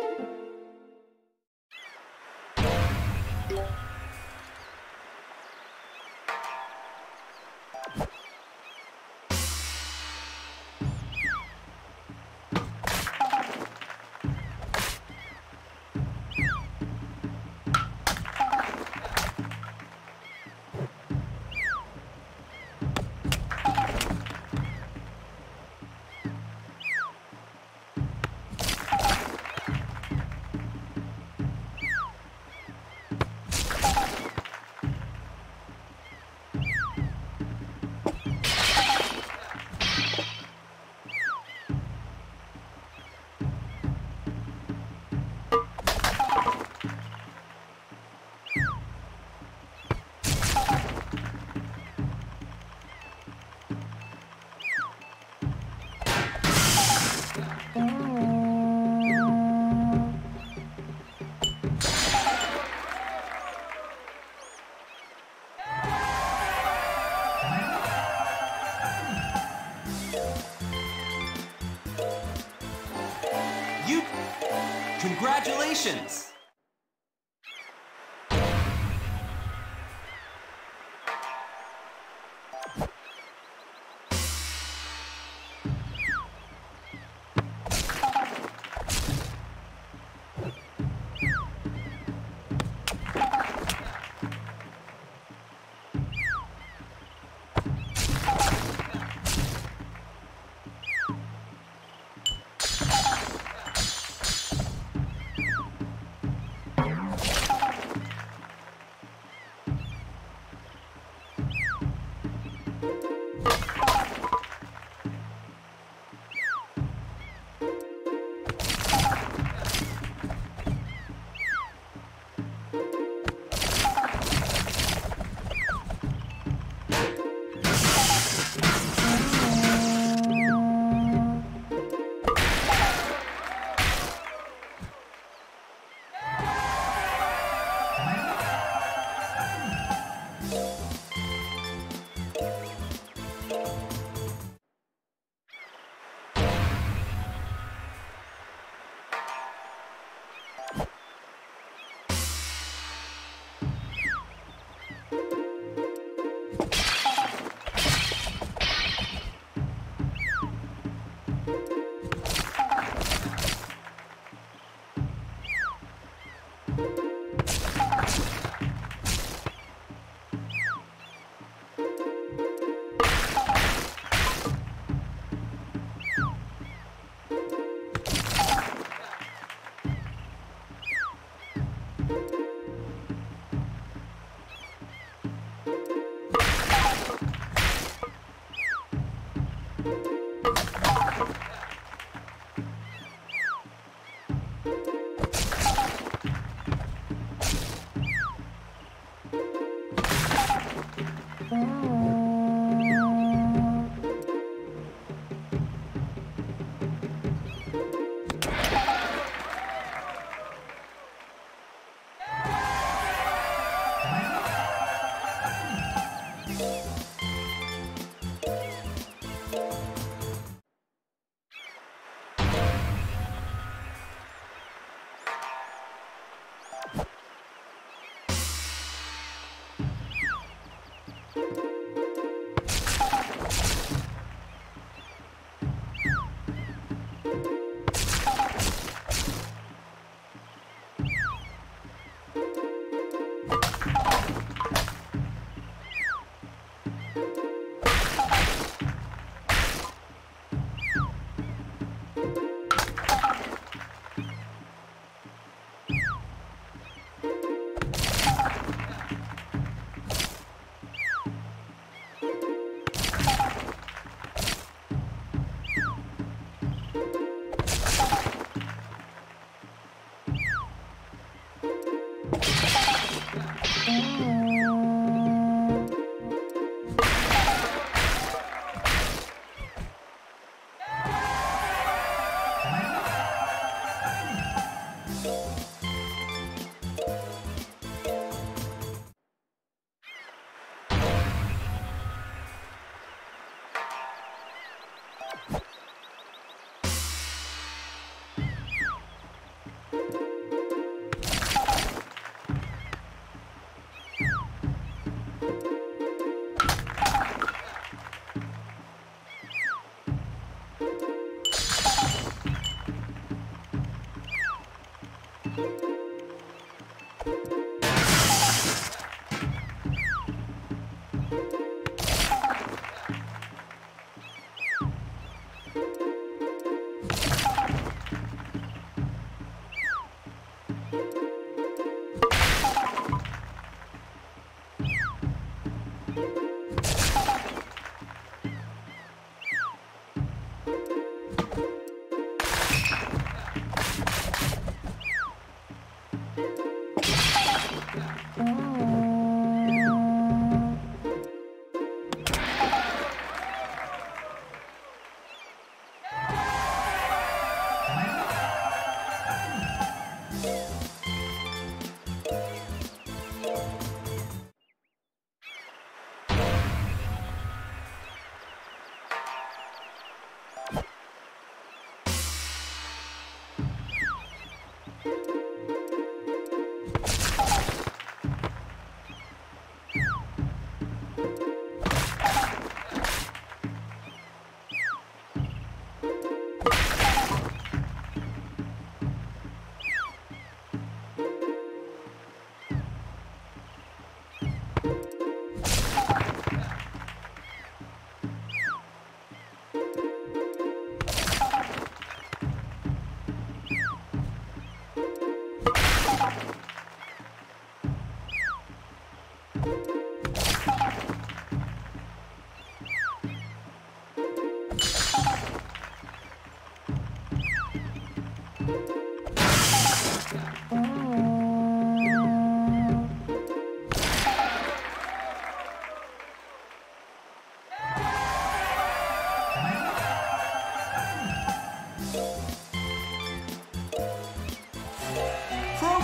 You... Congratulations! 음.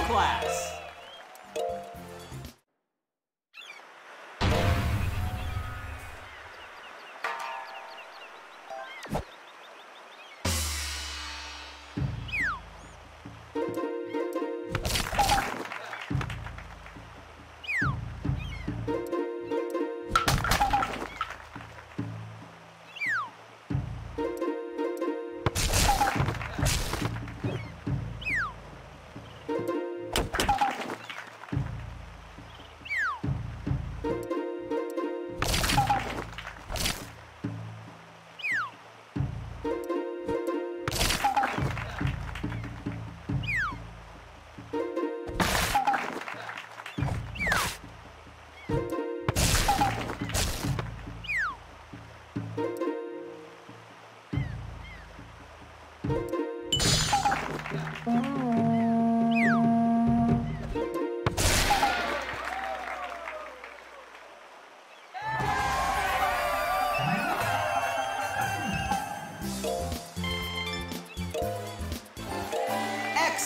class.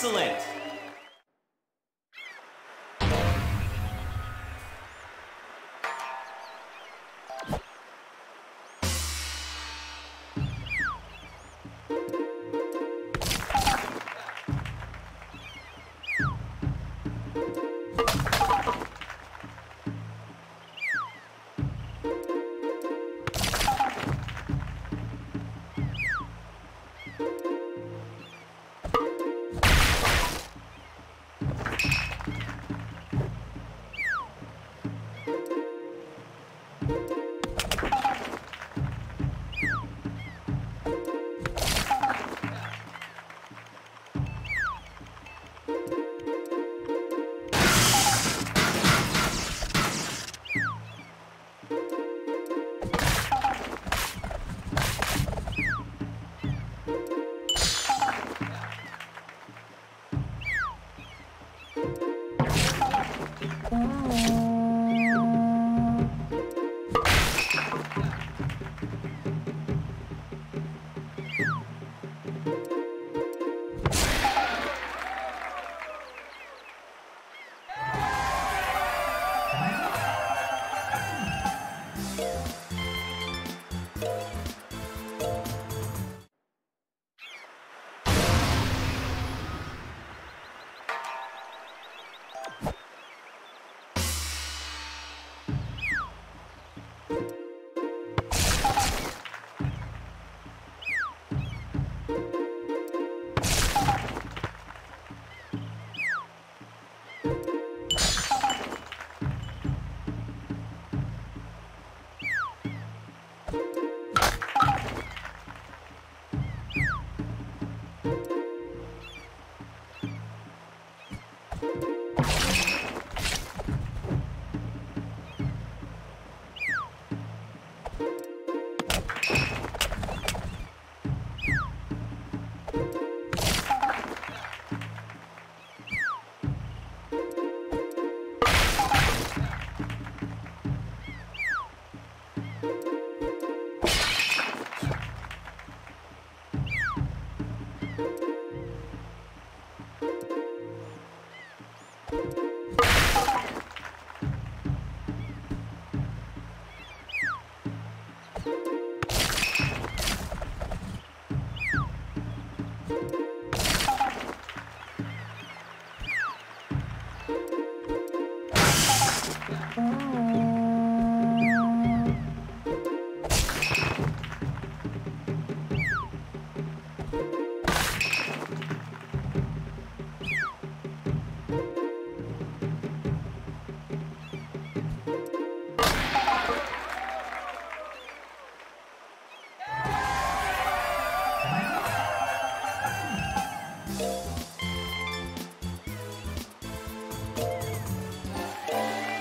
Excellent!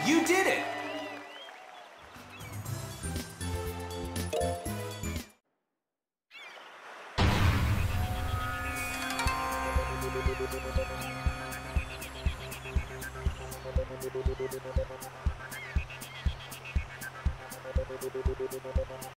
You did it!